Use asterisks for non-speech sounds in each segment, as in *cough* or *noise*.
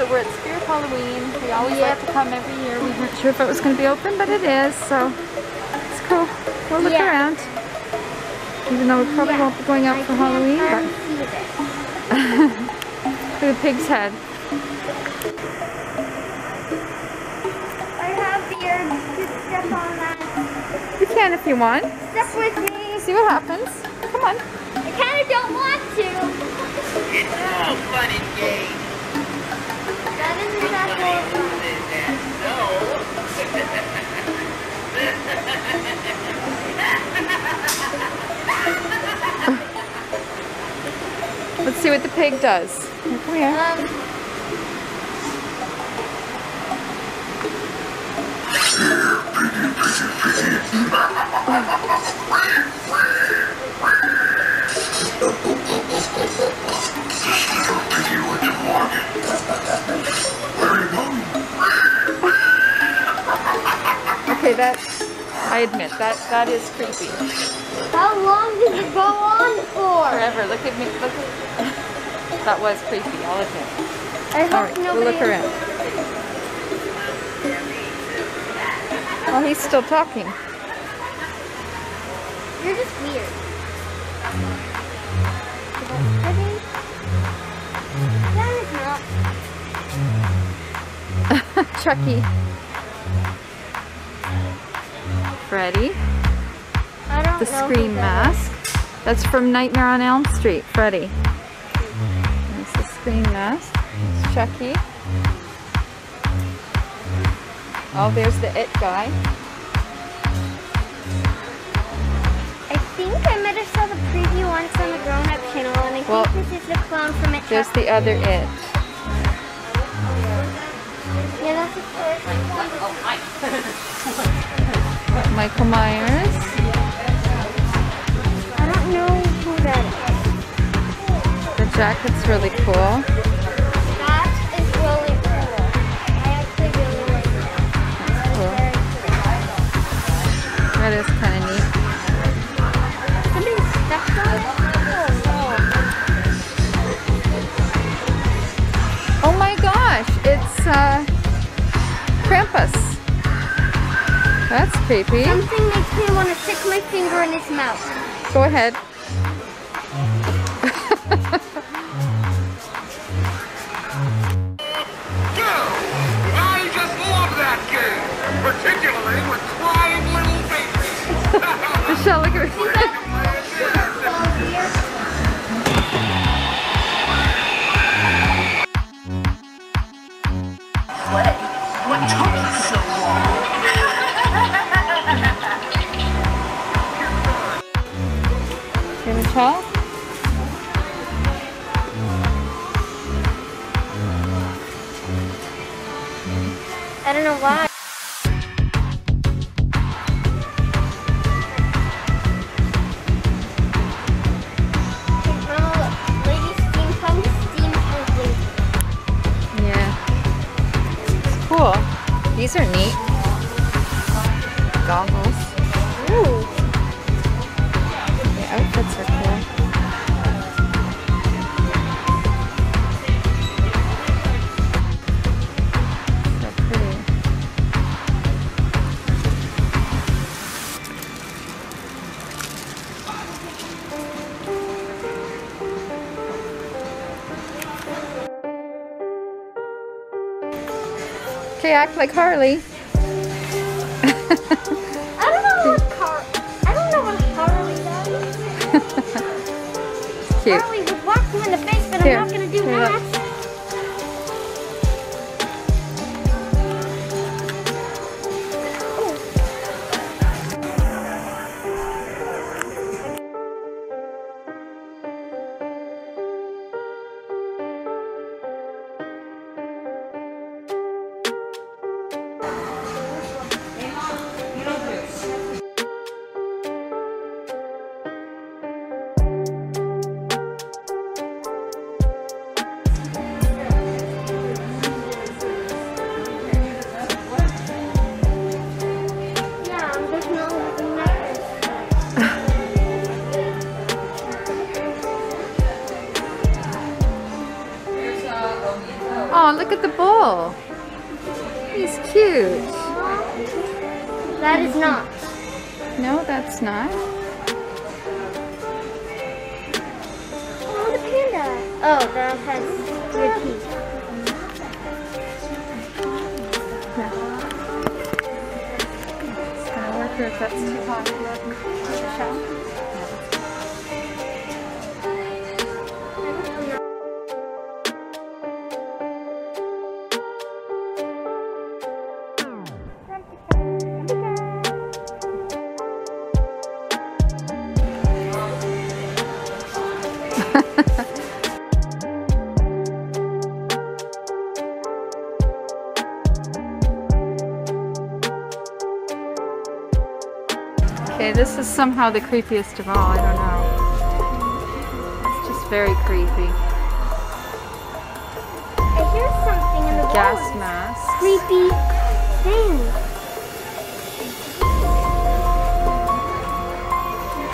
So we're at Spirit Halloween. We always like to come every year. We weren't sure if it was going to be open, but it is. So it's cool. We'll look Yeah. around. Even though we probably Yeah. won't be going out I for Halloween, but *laughs* look at the pig's head. You can if you want. Step with me. See what happens. Come on. I kind of don't want to. It's all fun and games. That isn't that horrible. Let's see what the pig does. Here, Come here. Um, that I admit that that is creepy. how long does it go on for? Forever. Look at me. Look at. *laughs* That was creepy. I'll admit. I hope All right, we'll look around. Oh, he's still talking. You're just weird. *laughs* That is not. Chucky. Freddy. I don't The know Scream that is. mask. That's from Nightmare on Elm Street. Freddy. There's the Scream mask. It's Chucky. Oh, there's the It guy. I think I might have saw the preview once on the Grown Up channel, and I think this is the clown from It. There's the other It. Yeah, that's the first one. *laughs* Oh, *laughs* Michael Myers. I don't know who that is. The jacket's really cool. That is really cool. I actually really like that. Cool. Very cool. That is kind of neat. Somebody stepped on it? Oh Oh my gosh, it's uh, Krampus. That's creepy. Something makes me want to stick my finger in his mouth. Go ahead. Go! I just love that game, particularly with I don't know why. Yeah. Cool. These are neat. Goggles. Ooh. The outfits are Okay, act like Harley. I don't know what car. I don't know what Harley does. *laughs* Cute. Harley would whack you in the face, but Here, I'm not gonna do here, look. Oh, look at the ball. He's cute. That is not. No, that's not. Oh, the panda. Oh, that has weird teeth. It's gonna work or if that's too hot. Look. Okay, this is somehow the creepiest of all. I don't know. It's just very creepy. I hear something in the Gas woods. mask. Creepy thing.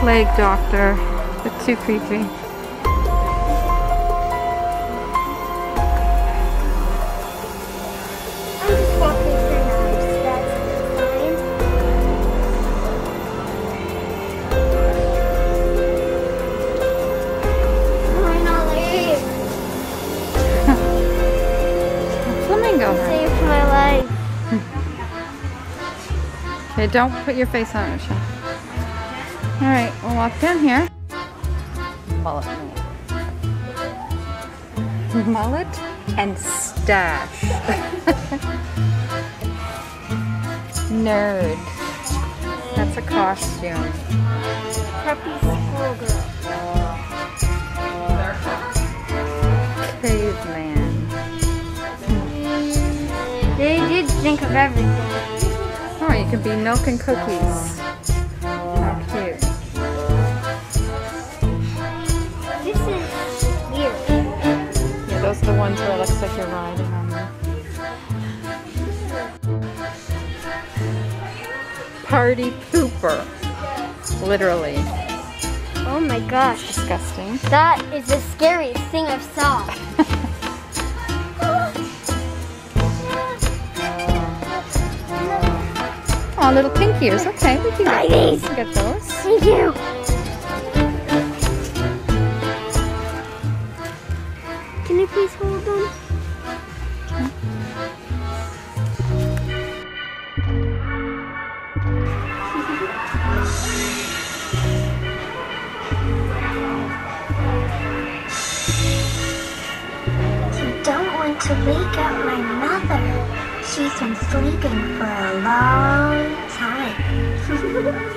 Plague doctor. It's too creepy. Okay, don't put your face on it, Alright, we'll walk down here. Mullet. Mullet and stash. *laughs* Nerd. That's a costume. Preppy schoolgirl. Caveman. They did think of everything. Can be milk and cookies. How cute. This is weird. Yeah, those are the ones where it looks like you're riding on them. Party pooper. Literally. Oh my gosh. Disgusting. That is the scariest thing I've saw. *laughs* Oh, little pink ears. Okay, we can get, we can get those. Thank you. Can you please hold them? *laughs* You don't want to wake up my mother. She's been sleeping for a long time. *laughs*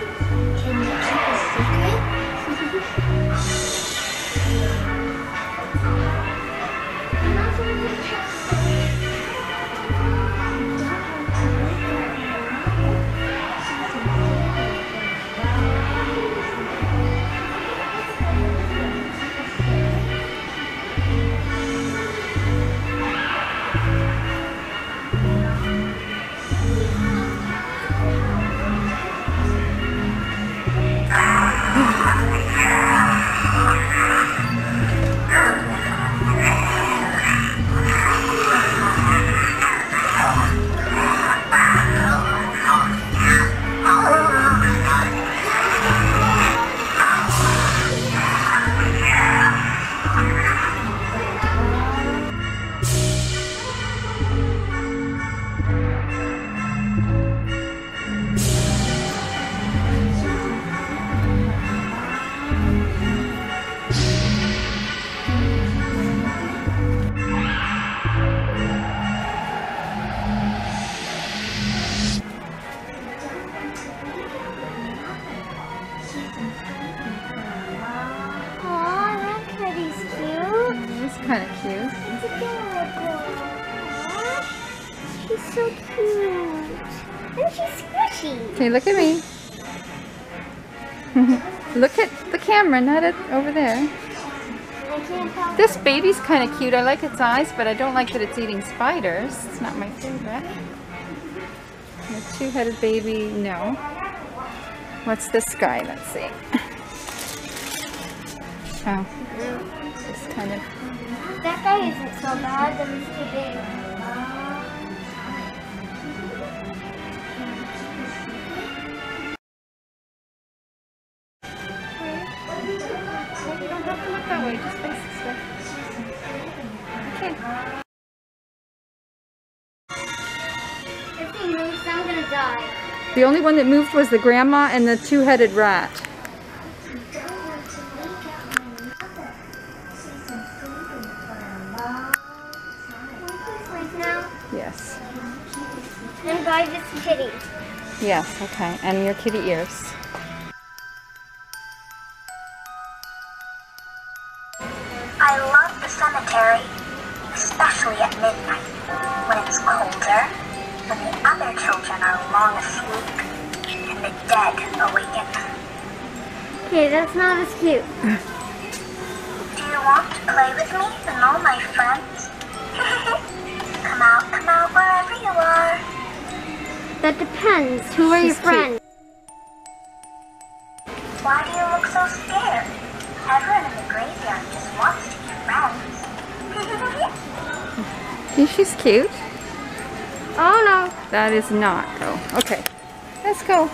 look at me. *laughs* look at the camera, not at over there. This baby's kind of cute. I like its eyes, but I don't like that it's eating spiders. It's not my favorite. The two-headed baby, no. What's this guy? Let's see. *laughs* Oh. Just kind of. That guy isn't so bad. Rooster big. The only one that moved was the grandma and the two-headed rat. Don't want to wake up my mother. She's been sleeping for a long time. Please now. Yes. And buy this kitty. Yes. Okay. And your kitty ears. I love the cemetery, especially at midnight long asleep and the dead awaken. Okay, that's not as cute. Do you want to play with me and all my friends? *laughs* come out, come out wherever you are. That depends. Who are your She's cute. friends? Why do you look so scared? Everyone in the graveyard just wants to be friends. *laughs* She's cute. Oh no. That is not go. Okay. Let's go.